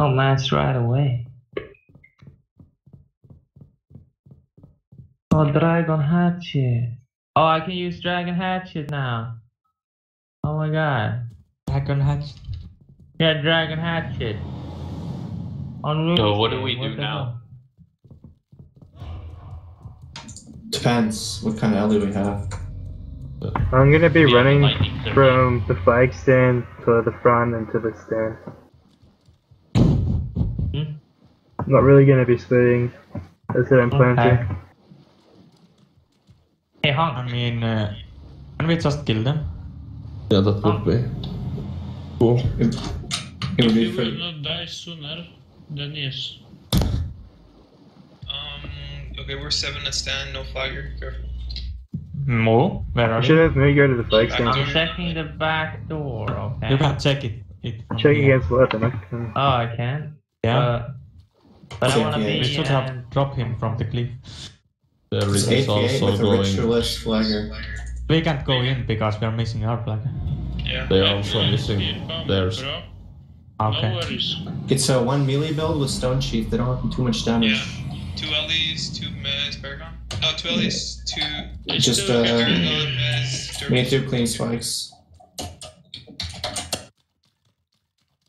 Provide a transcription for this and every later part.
Oh, mass right away. Oh, dragon hatchet. Oh, I can use dragon hatchet now. Oh my god. Dragon hatch. Yeah, dragon hatchet. On So what do we do now? Depends what kind of alley we have. I'm gonna be We running from the flag stand to the front and to the stand. I'm not really gonna be splitting. That's what I'm planning Okay. to. Hey, I mean, uh, can we just kill them? Yeah, that would be cool. It, it would be You will not die sooner than yes. Um, okay, we're seven to stand, no flagger. Careful. Mo, where I are should you? have me go to the flag stand. I'm checking the back door, okay? You can check it. it Check here. against weapon. I can- Oh, I can? Yeah. Uh, but I wanna yeah. be we should in- have dropped him from the cliff. There It's is also with a going. ritualist flagger. We can't go in because we are missing our flag. Yeah. They are also yeah, missing here theirs. Bro. No Okay. worries. It's a one melee build with stone sheath. They don't have too much damage. Yeah. Two LEs, two Mez, Paragon. Oh, two LEs, two It's Just, still- uh, Paragon, Mez, We need two clean spikes.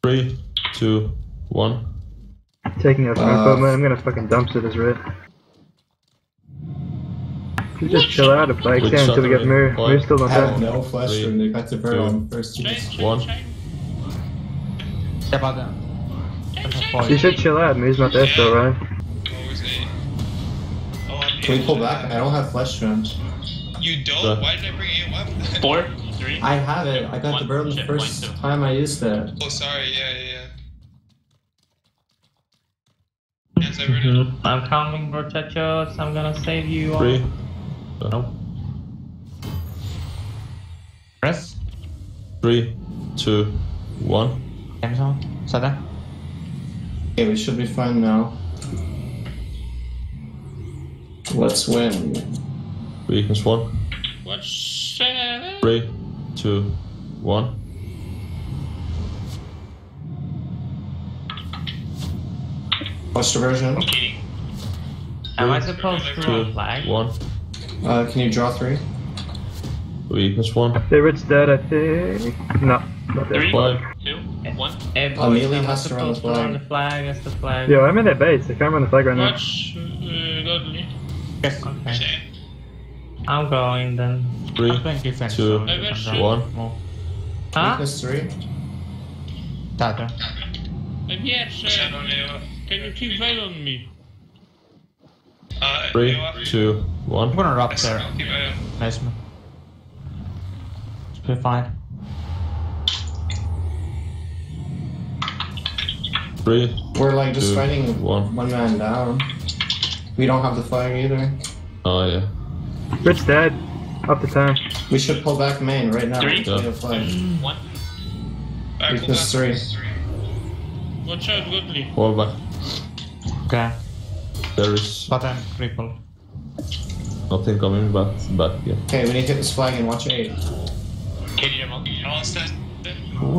Three, two, one. Taking out my Uh, equipment. I'm gonna fucking dump it as red. You just chill out at flag With stand until we get shuttering, mirror. one. Mirror's still not I have no flash Three, room. They got to burn on first two. Chain, chain, One. chain. Yeah, but Chain, That's chain, fine. You should chill out. Mirror's not there still, right? What was it? Oh, I'm Can we pull back? I don't have flesh rounds. You don't? Duh. Why did I bring it up? Four, three. I have it. I got One. the burn the first one, time I used it. oh, sorry. Yeah, yeah, yeah. Yes, I read it. Mhm. I'm coming, muchachos. I'm gonna save you all. Three. Nope. press. Three, two, one. Amazon. Sada. Okay, we should be fine now. Let's win. Weakness one. What's seven? Three, two, one. What's diversion? Kidding. Am I supposed to Two, run flag? one. Uh, can you draw three? Weakness one. Favorite's dead, I think. No, not dead. Three, Five. two, one. Hey, boys, Amelie am has to run the supposed run flag. the flag as the flag? Yo, I'm in that base. I can't run the flag right now. What's uh. Yes. Okay. I'm going then. Three, I'm playing defense. two, so you can one. draw. one. Mo. Huh? Weakness three. Sada. Yes, Shadow can you keep veil on me? Uh, Three, Neo. two, I'm one. gonna wrap Yes, there. I'll keep my- Nice man. Should be fine. Three. We're like just Two, fighting one. one man down. We don't have the flag either. Oh yeah. Rich dead. Up the time. We should pull back main right now. Three. until we have flag. One. Back Weakness pull back. three. Watch out, godly. Fall back. Okay. There is But I'm crippled. nothing coming back back yet. Okay, we need to hit this flag and watch eight. KD Jamal. All.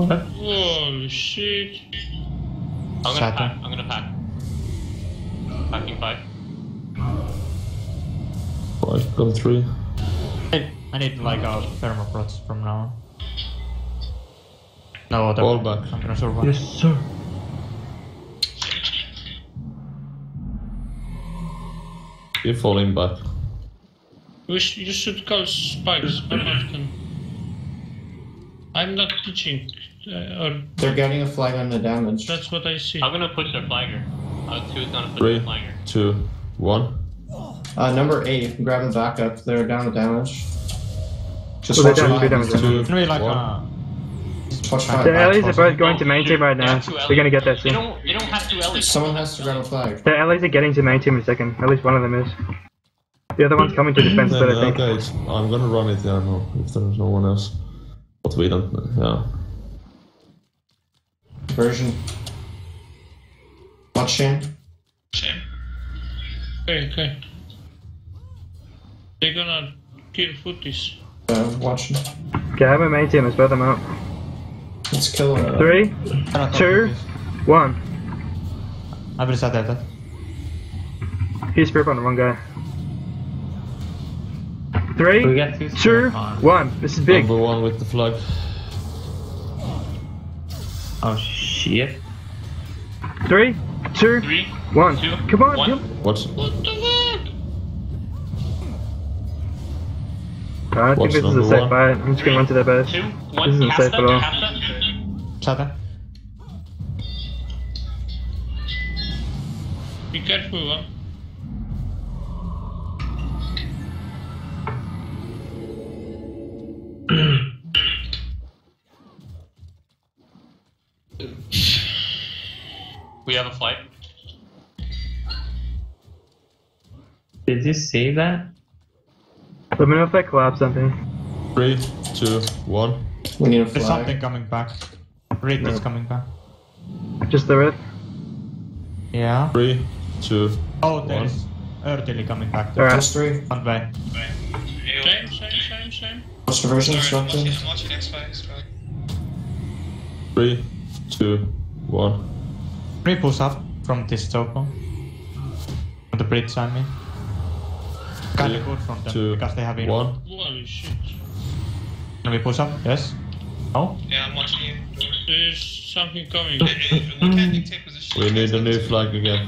What? Holy shit. I'm gonna Shatter. pack. I'm gonna pack. Packing five. Five, got three. Hey, I need like a thermoprots from now on. No other. Fall way. back. I'm gonna survive. Yes, sir. Keep falling back. We sh- you should call spikes more often. I'm not teaching, uh, or They're getting a flag on the damage. that's what I see. I'm gonna push their flagger. Uh, two's gonna push Three, their flagger. two, one. Uh, number eight, grab the backup. They're down to damage. Just watch down, five. they're down, Two, Can we like one. Watch five. The allies are both going to main team right now. have two They're gonna get that They soon. don't. They don't have two Ellie's. Someone has to grab a flag. The allies are getting to main team in a second. At least one of them is. The other one's coming to defense, but I think. okay, I'm gonna run it. Yeah, no, if there's no one else. But we don't. Yeah. Version. Watch Shane. Shame. Okay, okay. They're gonna kill footies. Uh, watch. Okay, I have a main team. Let's vote them out. Let's kill him. Three, cannot Two. talk one. I will set that. He's spirit on the wrong guy. We Three, got two two, one. This is big. Number one with the flag. Oh shit. Three, two, Three, one. two, Come on, one. jump. Watch. What the fuck? Oh, I think this is a number safe one? fight. I'm just gonna run to that base. This isn't safe at all. Cast that. Set that. Be careful, huh? We have a flight. Did you see that? Let me know if I collapse something. Three, two, one. We need a There's something coming back. Reed is coming back. Just the red. Yeah. Three, two. Oh, there One. coming back. Alright. Plus three. One way. Same, same, same, same. Watch diversion, version? I'm disrupting. watching, I'm watching X-Files. bro. Three, two, one. Three push up from this topo. On the bridge, I mean. Kinda good from them two, because they have been. one. Holy shit. Can we push up? Yes. No. Yeah, I'm watching you. There's something coming. We can't dictate position. We need a new flag again.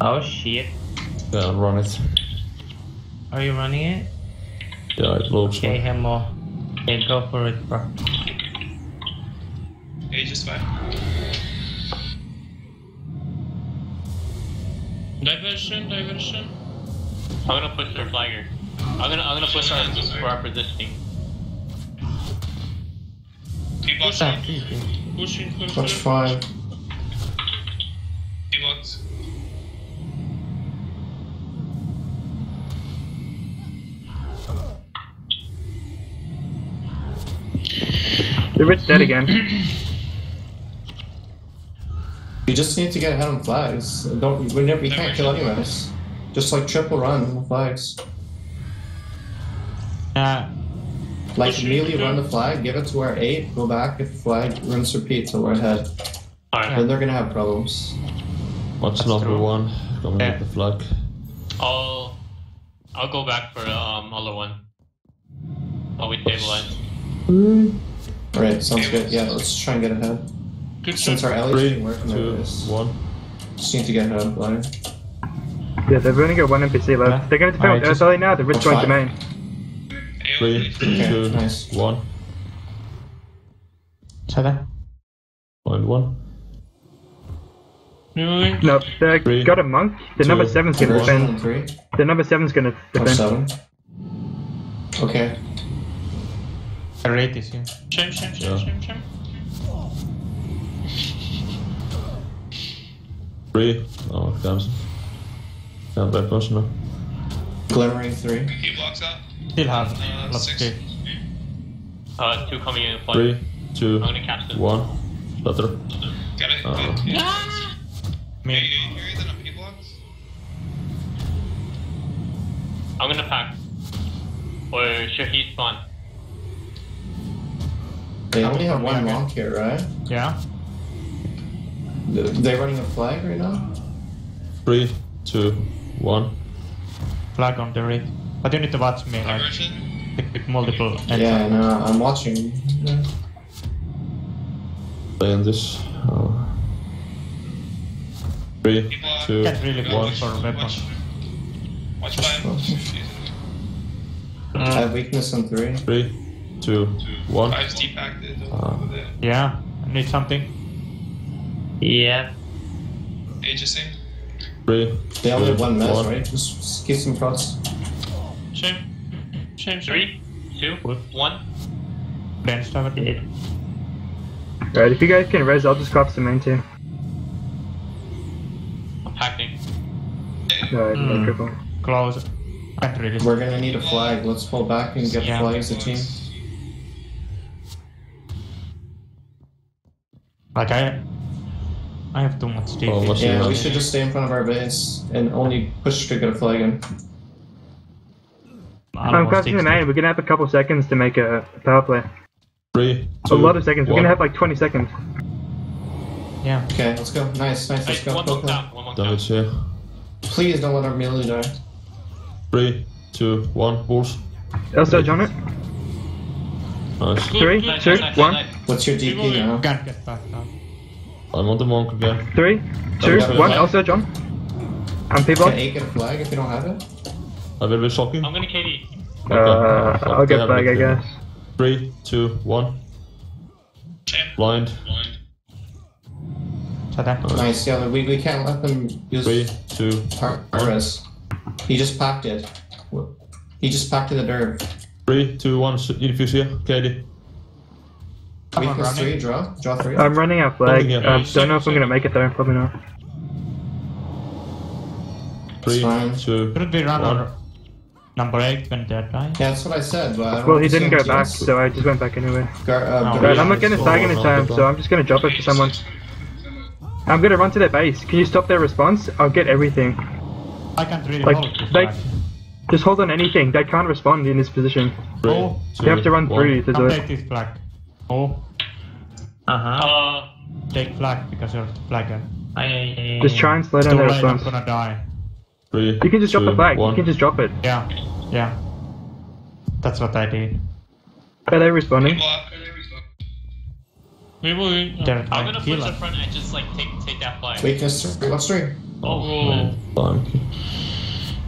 Oh shit. Yeah, run it. Are you running it? Yeah, it looks Okay, like. Hemo. Okay, go for it, bro. Age is fine. Diversion, diversion. I'm gonna push their flagger. I'm gonna I'm gonna push our for our positioning. P-box one. Pushing for five. P-box. The red's dead again. You just need to get ahead on flags. Don't. We, never, we can't kill anyways. Just like triple run on the flags. Yeah. Like Push immediately run the flag, give it to our eight, go back, get the flag, runs repeat till we're ahead. Alright. Then they're gonna have problems. What's That's number true. one. Coming Yeah. with the flag. I'll I'll go back for um other one. While we stabilize. Alright, sounds good. Yeah, let's try and get ahead. Good Since job. our Ellie's Three, been working two, over this, one. just need to get ahead on flag. Yeah, they've only got one NPC left. Yeah. They're going to defend Alright, with just- Earth now. The red's Watch going to five. main. Three, AOE. two, nice. one. Set that. Point one. Moving. No, they Three, got a monk. The two, number seven's gonna Conversion defend. three. The number seven's gonna Watch defend. seven. Okay. Reed is here. Same, same, same, Yeah. same, same. Three. Oh, cancel. Can't that person now. Glimmering three. P-box out. Still have Uh, lots of six. kill. Uh two coming in flight. Three, two, I'm gonna catch them. one. Better. Got it. Uh-oh. Good. Yeah. Me. Are you hearing that on P-box? I'm gonna pack. Or Shahid spawn. They only have one monk here, right? Yeah. They're running a flag right now? Three, two, one. Flag on the Reed. But you need to watch me like with, with multiple Yeah, no, I'm watching. Playing this. Oh. Three, two, Can't really go one. for weapons. Watch, watch five. I have weakness on three. Three, two, one. Five's depacked. Ah. Yeah. I need something. Yeah. Age is same. Three, They only have one mess, one. right? Just, just keep some cross. Same. Same, same. Three, two, one. Bench tower. It, Alright, if you guys can res, I'll just collapse the main team. I'm packing. Alright, Hmm. no. Close. We're gonna need a flag. Let's pull back and get Yeah. the flag as a team. Like I. I have too much DP. Oh, what's Yeah, Yeah. we should just stay in front of our base and only push to get a flag in. I'm Almost crossing the 60. main. We're gonna have a couple seconds to make a power play. Three, A lot of seconds. We're gonna have like 20 seconds. Yeah. Okay, let's go. Nice, nice. Let's Hey, go. one Go, monk go. down. One monk down. Damage here. Please don't let our melee die. Three, two, one. Bulls. Elsa, John it. Nice. Three, Nice, two, nice, nice, one. nice. What's your DP now? Can't get back now. I'm on the monk again. Three, two, Okay. one. Elsa, John. I'm P Can block. 8 get a flag if you don't have it? I will be shocking. I'm gonna KD. Uh, Okay. I'll get have flag, I guess. Three, two, one. Blind. Blind. So that. Nice, yeah, we, we can't let them use Three, two, Tar- Taurus. He just packed it. He just packed to the dirt. three, two, one. s- Infuse here. KD. Come on, Weakness 3, draw. Draw 3. I'm running out flag. I Um, don't know if I'm gonna make it though. Probably not. Three, fine. two. Shouldn't we run One. number 8 when they're? Yeah, that's what I said, but I don't Well, he didn't go do back, it. so I just went back anyway. Gar- uh, Oh, Gar- Right, I'm not gonna flag any not time, so I'm just gonna drop it for someone. I'm gonna run to their base. Can you stop their response? I'll get everything. I can't really Like, hold they- flag. Just hold on anything. They can't respond in this position. Three, Oh. two, You have to run one. through to do Come it. Take this flag. Oh, Uh-huh. Uh, take flag because you're the flagger. I, I, Just try and slow down their late, I'm response. gonna die. Three, You can just drop the flag. one. You can just drop it. Yeah, yeah. That's what I did. Are they responding? Block. We're I'm gonna to push the front and just like take take that flag. Weakness 3. What's 3? Oh, Thank you.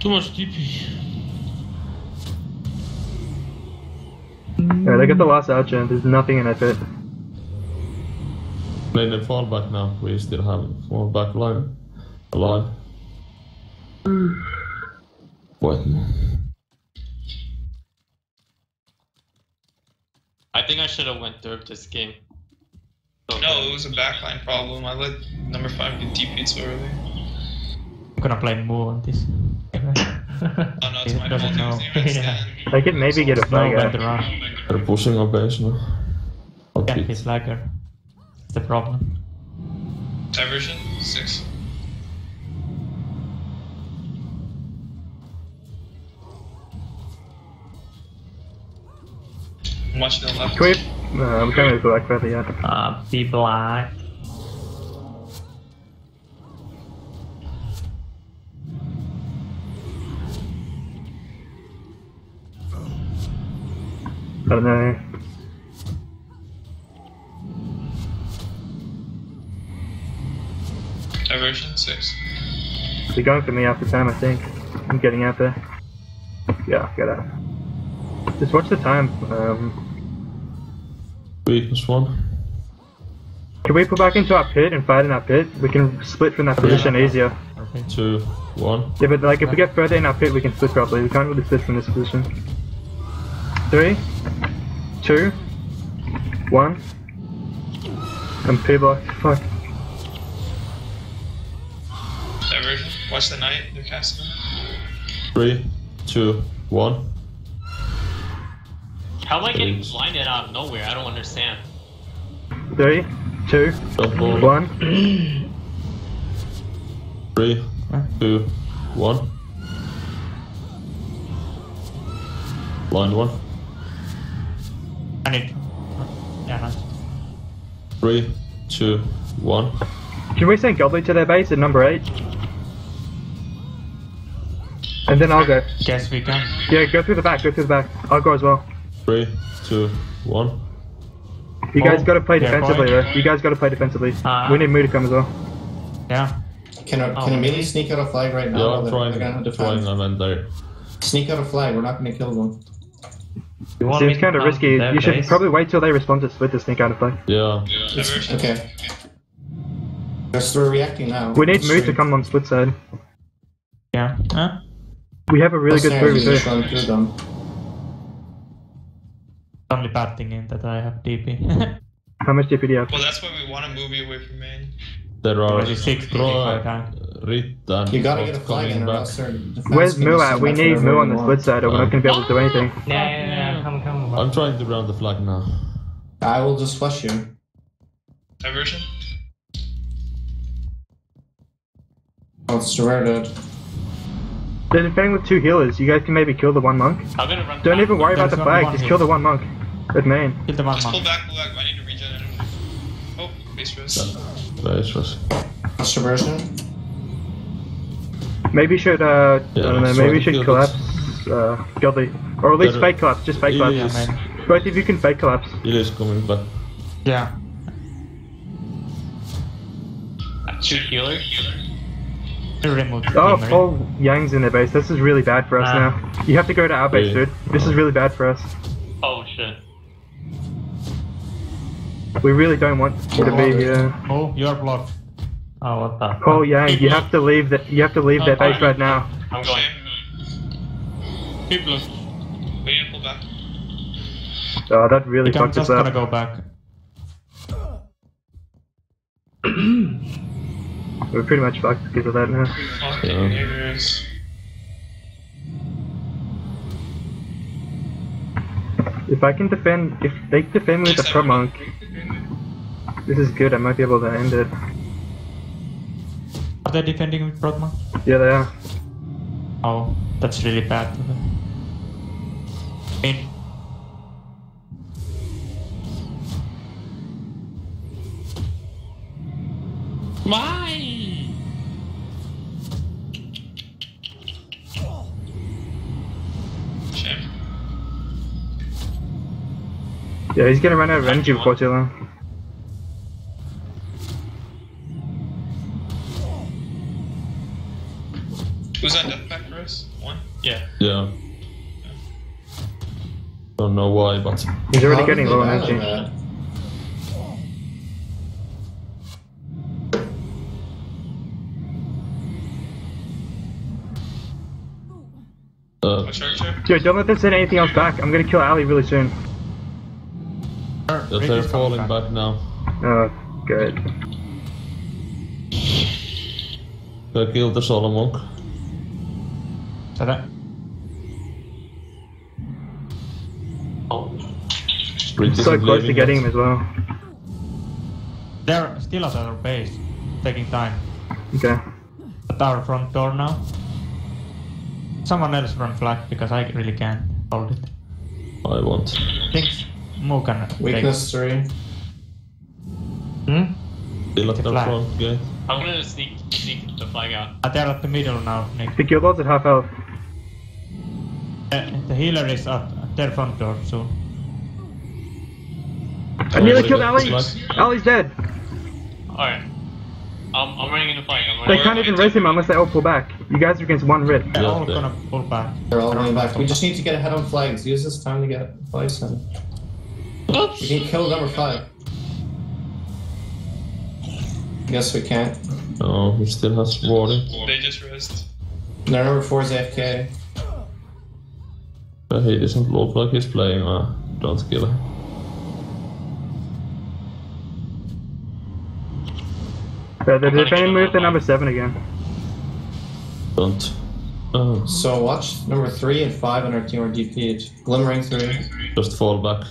too much DP. Yeah, they got the last out archer. There's nothing in that pit. Let them fall back now. We still have fall back line. Alive. What? I think I should have went third this game. So- No, it was a backline problem. I let number five get DP'd so early. I'm gonna play more on this. Oh no, it's He my fault. doesn't know. was the internet Yeah. They could maybe get a No, flag when out. run. They're pushing our base now. I'll Can't beat. flagger. That's the problem. Diversion six. I'm the left. Can we? Uh, we can't really go back further yet. uh, be black. I don't know. Diversion six. They're going for me after time, I think. I'm getting out there. Yeah, get out. Just watch the time. Um, Weakness one. can we pull back into our pit and fight in our pit? We can split from that position easier. Okay. Two, one. Yeah, but like if we get further in our pit, we can split properly. We can't really split from this position. Three, two, one. I'm P block. Fuck. Diversion. Watch the knight. They're casting. Three, two, one. How am I getting blinded out of nowhere? I don't understand. Three, two, Jump ball. one. Three, two, one. Blind one. I need. Yeah, nice. Three, two, one. Can we send Goblin to their base at number eight? And then I'll go. Guess we can. Yeah, go through the back. Go through the back. I'll go as well. Three, two, one. You guys Oh, gotta play defensively going. though. You guys gotta play defensively. Ah. we need Moo to come as well. Yeah. Can a, Oh. can a melee sneak out a flag right now? Yeah, They're- I'm they're trying. gonna have to Trying. find- I went there. Sneak out a flag. We're not gonna kill them. You want me Seems kind of risky. to their You should base? probably wait till they respond to split the sneak out of play. Yeah. Diversion. Okay. They're, we're reacting now. We need It's Moo to come on split side. Yeah. Huh? We have a really good Snares, three you just too. them. Only bad thing is that I have DP. How much DP do you have? Well, that's why we want to move you away from main. There are Already six Troy, DP time. You gotta get a flag in or back. else Where's can Moo at? We need wherever Moo on the want. split side or we're not gonna be able to do anything. Yeah, yeah, yeah, come, come. I'm trying to round the flag now. I will just flush you. Diversion. Oh, it's diverted. They're defending with two healers. You guys can maybe kill the one monk. I'm gonna run. Don't back. even worry about the flag. Just here. kill the one monk. At main. Kill the one Just pull back, pull back. I need to regen. Oh, Base res. Base res. Extra version. Maybe you should, uh, I don't know, maybe you should kill collapse, uh, Gildy. Or at least Better- fake collapse, just fake collapse. Yes. Both of you can fake collapse. It is coming back. Yeah. Shoot healer. You removed Oh, Memory. Paul Yang's in their base. This is really bad for us Ah. now. You have to go to our base, Really? dude. This is really bad for us. Oh shit. We really don't want you to be here. Oh, you're blocked. Oh, what the? Oh, Paul Yang, you have to leave that. you have to leave that base right now. I'm going. Shame. Keep blocked. We need to pull back. Oh, that really I'm fucked us just gonna go back. We're pretty much fucked because of that now. Fucking Yeah. If I can defend, if they defend me with the Just pro monk, this is good. I might be able to end it. They defending with Broadman? Yeah, they are. Oh, that's really bad. Why? Shame. Yeah, he's gonna run out of energy before too long. Yeah. Yeah. Don't know why, but He's already getting low on energy. that? uh, Watch Archer. Dude, don't let them send anything else back. I'm gonna kill Ali really soon. that they're falling back now. Oh, good. I killed the Solomon. Tätä. British So close to getting him as well. They're still at our base. Taking time. Okay. At our front door now. Someone else run flag because I really can't hold it. I want. Thanks. Moo can take- Weakness three. Hmm? Still at The the flag. front gate. I'm gonna sneak sneak the flag out. Uh, they're at the middle now, Nick. The guild lord's at half health. Uh, the healer is at their front door soon. I nearly killed got Ali! Ali's dead! Alright. Um, I'm running in the flag. I'm They running. can't even raise him unless they all pull back. You guys are against one rid. They're all gonna pull back. They're all running back. We just need to get ahead on flags. Use this time to get flags in. We can kill number five. Guess we can't. Oh, he still has water. They just rest. No, number four is AFK. Uh, he doesn't look like he's playing. Uh, don't kill him. Uh, they're defending move to number 7 again. Don't. Oh, So watch number three and five on our team are DP'd. Glimmering three. just fall back.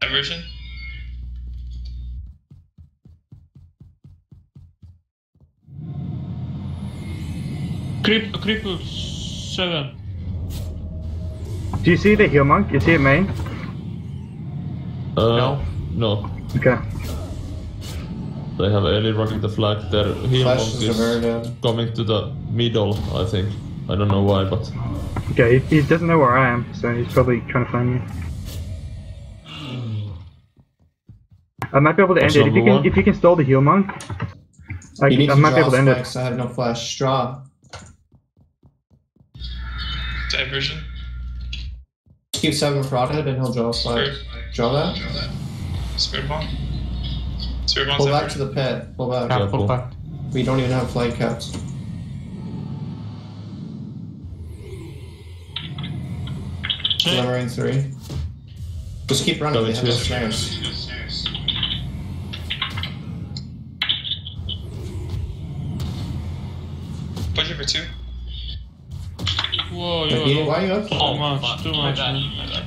Diversion. Creep, cripple seven. Do you see the heal monk? You see it main? Uh, No. No. Okay. They have Ellie running the flag. Their heal monk is is very dead. coming to the middle, I think. I don't know why, but Okay, he, he doesn't know where I am, so he's probably trying to find me. I might be able to end That's it. If you can one. if you can stall the heal monk, I, You need I might be able to end it. flags. I have no flash. Straw. Diversion. Just keep seven prodded and he'll draw a flag. Spirit. Draw that. Spirit bomb. Spirit bomb's Pull back to the pit. Pull back. Yeah, pull back. We don't even have flag caps. Glimmering three. Just keep running. They have no Coming to snares. Push it for two. Whoa, Like, you- yo. why are you up? Too Oh, much, too much, bad. man. My bad.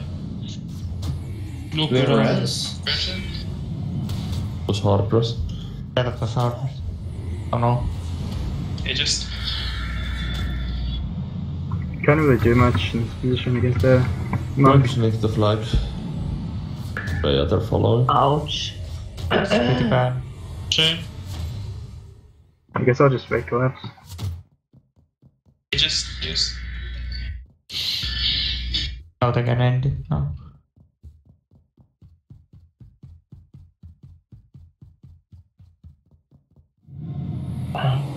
Look Do we have a around. res? Diversion. was hard press. Yeah, that was hard. Oh no. It just. Can't really do much in this position against the I'm monk. just need the flag. But yeah, they're following. Ouch. It's pretty bad. Shame. I guess I'll just fake collapse. They just used. Oh, they're gonna end it now. Bang.